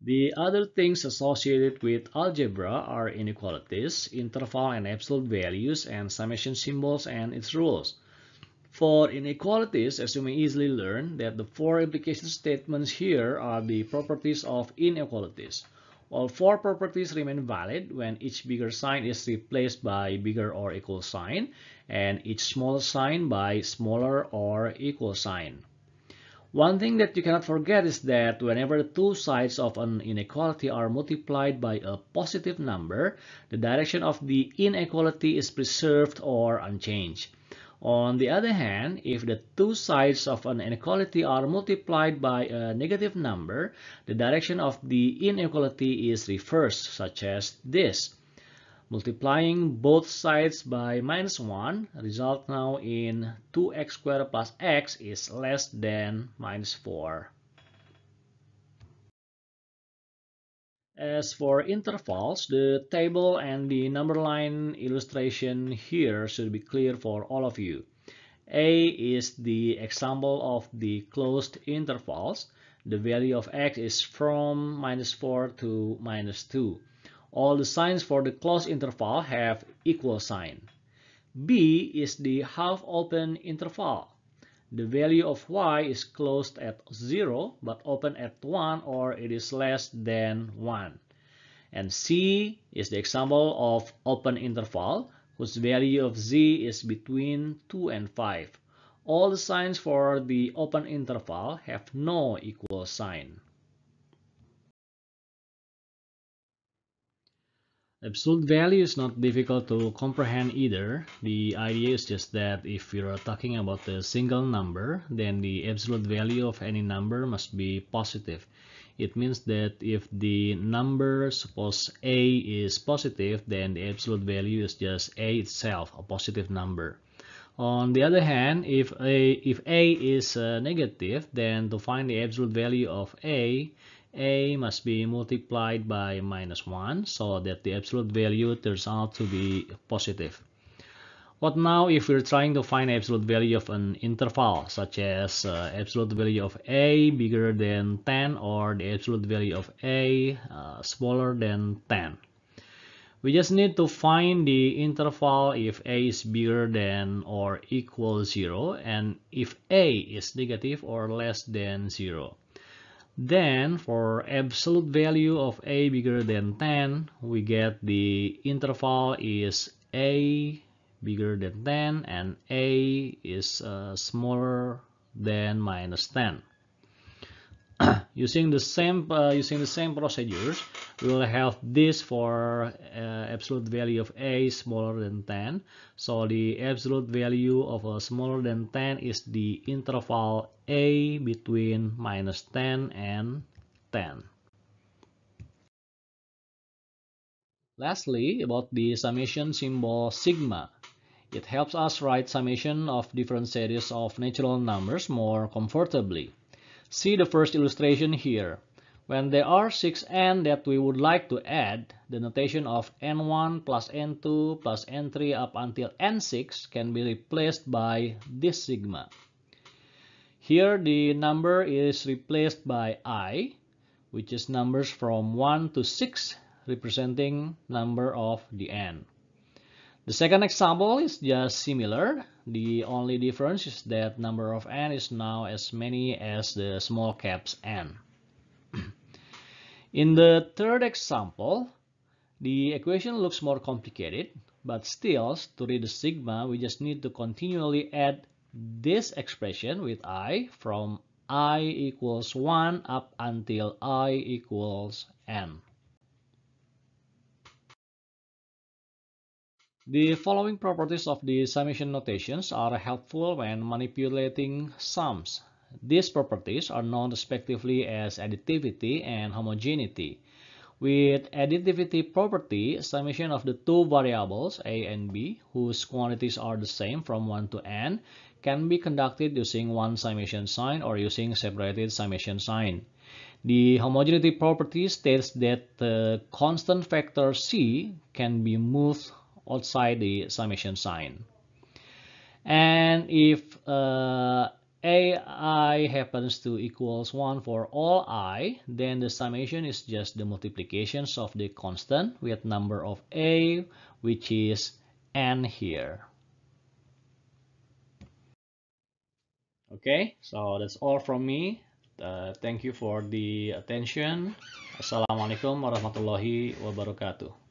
The other things associated with algebra are inequalities, interval and absolute values, and summation symbols and its rules. For inequalities, as you may easily learn, that the four implication statements here are the properties of inequalities. All four properties remain valid when each bigger sign is replaced by bigger or equal sign, and each small sign by smaller or equal sign. One thing that you cannot forget is that whenever two sides of an inequality are multiplied by a positive number, the direction of the inequality is preserved or unchanged. On the other hand, if the two sides of an inequality are multiplied by a negative number, the direction of the inequality is reversed, such as this. Multiplying both sides by minus 1 result now in 2x squared plus x is less than minus 4. As for intervals, the table and the number line illustration here should be clear for all of you. A is the example of the closed intervals. The value of x is from minus 4 to minus 2. All the signs for the closed interval have equal sign. B is the half-open interval. The value of y is closed at 0 but open at 1 or it is less than 1. And C is the example of open interval whose value of z is between 2 and 5. All the signs for the open interval have no equal sign. Absolute value is not difficult to comprehend either. The idea is just that if we are talking about a single number, then the absolute value of any number must be positive. It means that if the number, suppose a is positive, then the absolute value is just a itself, a positive number. On the other hand, if a, if a is uh, negative, then to find the absolute value of a, a must be multiplied by minus 1 so that the absolute value turns out to be positive. What now if we're trying to find absolute value of an interval such as uh, absolute value of a bigger than 10 or the absolute value of a uh, smaller than 10. We just need to find the interval if a is bigger than or equal 0 and if a is negative or less than 0. Then for absolute value of a bigger than 10, we get the interval is a bigger than 10 and a is uh, smaller than minus 10. using the same uh, using the same procedures we will have this for uh, absolute value of a smaller than 10 so the absolute value of a smaller than 10 is the interval a between minus 10 and 10 lastly about the summation symbol sigma. It helps us write summation of different series of natural numbers more comfortably See the first illustration here. When there are 6n that we would like to add, the notation of n1 plus n2 plus n3 up until n6 can be replaced by this sigma. Here the number is replaced by i, which is numbers from 1 to 6 representing number of the n. The second example is just similar. The only difference is that number of n is now as many as the small caps n. In the third example, the equation looks more complicated, but still, to read the sigma, we just need to continually add this expression with i from i equals 1 up until i equals n. The following properties of the summation notations are helpful when manipulating sums. These properties are known respectively as additivity and homogeneity. With additivity property, summation of the two variables a and b, whose quantities are the same from 1 to n, can be conducted using one summation sign or using separated summation sign. The homogeneity property states that the constant factor c can be moved outside the summation sign. And if uh, ai happens to equals 1 for all i, then the summation is just the multiplications of the constant with number of a, which is n here. Okay, so that's all from me. Uh, thank you for the attention. Assalamualaikum warahmatullahi wabarakatuh.